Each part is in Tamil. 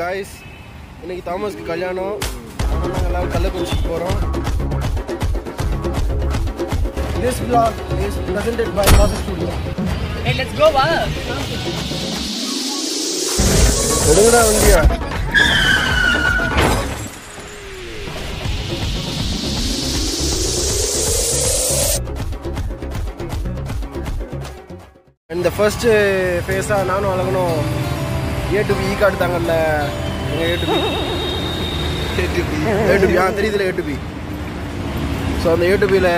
காய்ஸ் இன்னைக்கு தாமஸ்க்கு கல்யாணம். அதனால நாங்கள் எல்லாரும் கள்ளக்குறிச்சிக்கு போகிறோம் This vlog is presented by Mother Studio. Hey, let's go, வா எடுங்கடா வண்டியா. இந்த ஃபர்ஸ்ட் ஃபேஸாக நானும் அழகணும் A to B e card தாங்கல்ல A to B A to B A to B ஆ தெரியுதுல ஏ டு பி ஸோ அந்த ஏ டு பியில்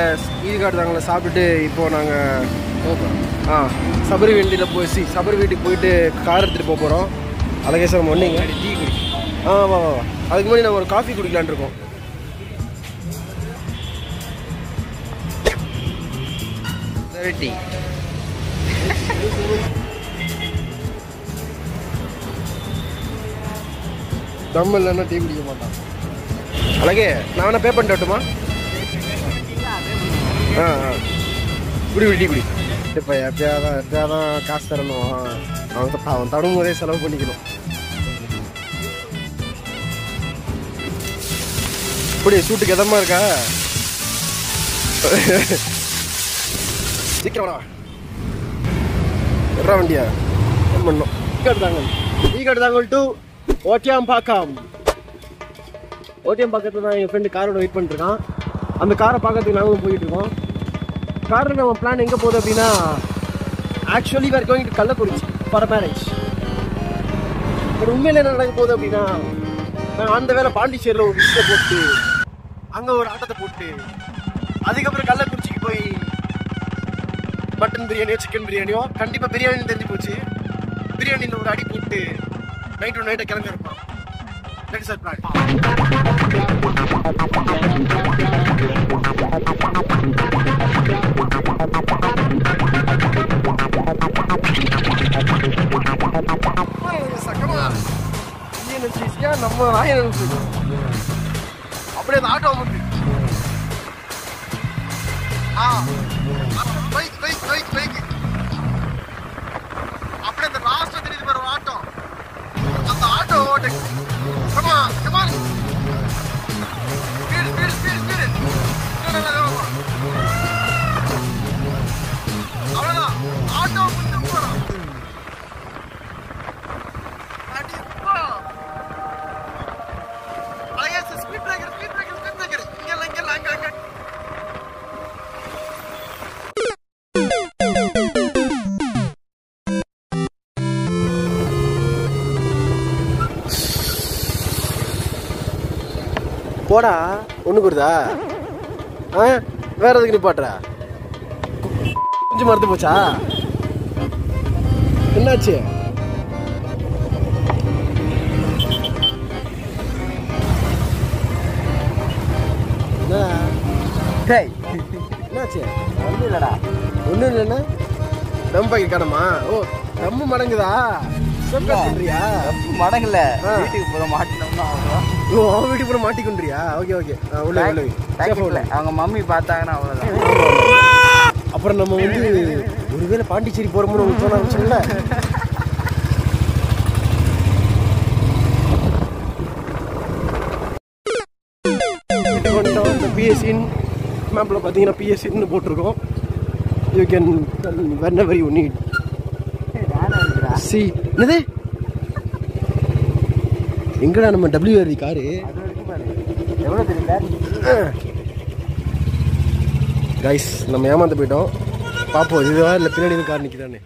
ஈ கார்டு தாங்கல சாப்பிட்டுட்டு இப்போது நாங்கள் ஆ சபரி வண்டியில் போய் சி சபரி வீட்டுக்கு போயிட்டு கார் எடுத்துகிட்டு போக போகிறோம் அழகேஸ்வரம் ஒன்றுங்க டீ குடி. ஆ வா வா வா. அதுக்கு முன்னாடி நாங்கள் ஒரு காஃபி குடிக்கலான்னு இருக்கோம். டீ தம் இல்லைன்னா டீ குடிக்க மாட்டான். அழகே நான் வேணா பே பண்ணிட்டு வரட்டுமா? ஆ ஆ. குடி குடி டீ குடி. இப்போ எப்பயாதான் எப்பயாதான் காசு தரணும். அவன் அவன் தடும் போதே செலவு பண்ணிக்கணும். இப்படி சூட்டுக்கு எதமா இருக்கா? சீக்கிரம்டா வாடா. எட்ரா வண்டியா? ஃபோன் பண்ணோம் டீ கார்டு தாங்க. டீ கார்டு தாங்க டூ. ஓட்டியாம் பார்க்காம் ஓட்டியம் பக்கத்தில் தான் என் ஃப்ரெண்டு காரோட வெயிட் பண்ணிருக்கான் அந்த காரை பார்க்கறதுக்கு நாங்களும் போயிட்டு இருக்கோம் காரில் நம்ம பிளான் எங்கே போகுது அப்படின்னா ஆக்சுவலி வேறு going to Kallakurichi for marriage but உண்மையில் என்ன நடக்க போகுது அப்படின்னா நான் அந்த வேலை பாண்டிச்சேரியில் ஒரு விஷயம் போட்டு அங்கே ஒரு ஆட்டத்தை போட்டு அதுக்கப்புறம் கள்ளக்குறிச்சிக்கு போய் மட்டன் பிரியாணியோ சிக்கன் பிரியாணியோ கண்டிப்பாக பிரியாணி தெரிஞ்சு போச்சு. பிரியாணியில் ஒரு அடி போட்டு நைட் டு நைட்டை கிளம்பி இருப்பான். தட் இஸ் our நம்ம நாயை நினைச்சிருக்கோம் அப்படியே அந்த ஆட்டோ வந்து ஆ. போடா. ஒண்ணு குருதா ஆ? வேற எதுக்கு நிப்பாட்டுற? கொஞ்சம் மறுத்து போச்சா? என்னாச்சு? என்னாச்சு? ஒன்றும் இல்லைடா. ஒண்ணும் இல்லைன்னா தம் பாக்கெட் ஓ தம்மு மடங்குதா? செம்பா பண்றியா மடங்கல. வீட்டுக்கு போக மாட்டினோம்னா அவ்வளோதான் ஓ அவன் வீட்டுக்கு போன மாட்டிக்கொண்டியா ஓகே ஓகே. உள்ள உள்ள. வை. அவங்க மம்மி பார்த்தாங்கன்னா அவ்வளோதான் அப்புறம் நம்ம வந்து ஒருவேளை பாண்டிச்சேரி போறோம்னு உங்களுக்கு தோண இந்த பிஎஸ்சின் மேப்பில் பார்த்தீங்கன்னா பிஎஸ்சின்னு போட்டிருக்கோம். You can whenever you need see என்னது? எங்கடா நம்ம டபிள்யூ ஆர்வி காரு? கைஸ் நம்ம ஏமாந்து போயிட்டோம். பார்ப்போம் இதுவா இல்லை பின்னாடி கார் நிற்கிறானே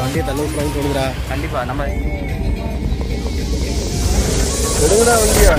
வண்டியை தள்ளி விட்டுறாங்க கண்டிப்பாக நம்ம வண்டியா.